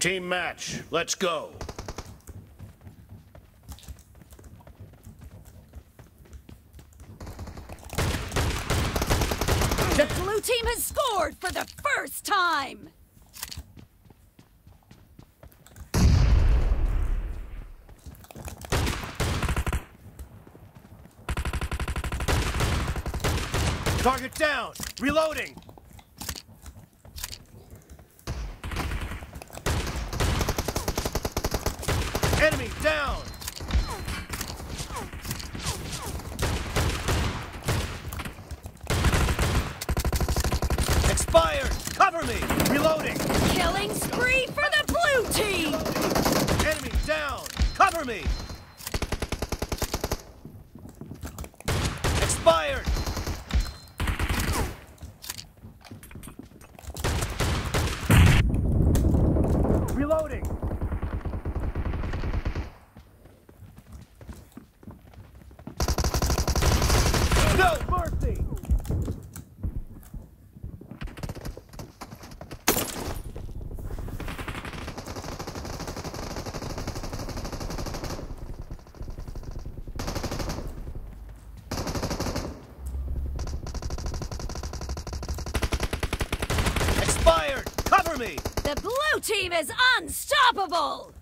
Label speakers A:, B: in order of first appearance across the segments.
A: Team match, let's go.
B: The blue team has scored for the first time!
A: Target down! Reloading! Enemy down! Expired! Cover me! Reloading!
B: Killing spree for the blue team!
A: Enemy down! Cover me! Expired! Reloading! No mercy! Expired! Me!
B: The blue team is unstoppable!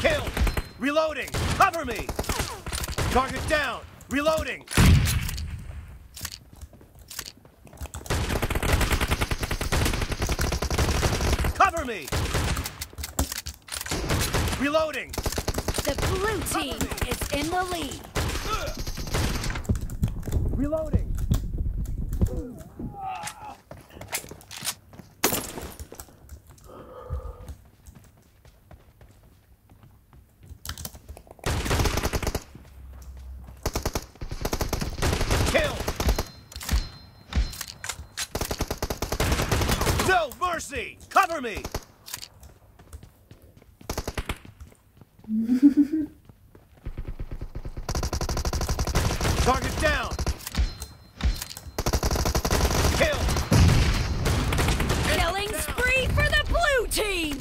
A: Kill! Reloading! Cover me! Target down! Reloading! Cover me! Reloading!
B: The blue team is in the lead.
A: Reloading! Mercy! Cover me! Target down! Kill!
B: Killing spree for the blue team!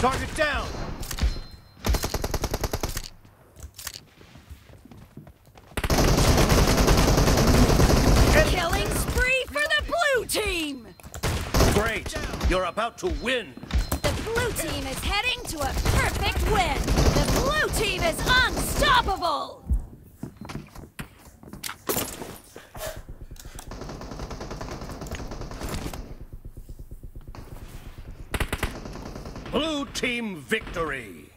A: Target down! Enemy-
B: Killing spree for the blue team!
A: Great! You're about to win!
B: The blue team is heading to a perfect win! The blue team is unstoppable!
A: Blue team victory!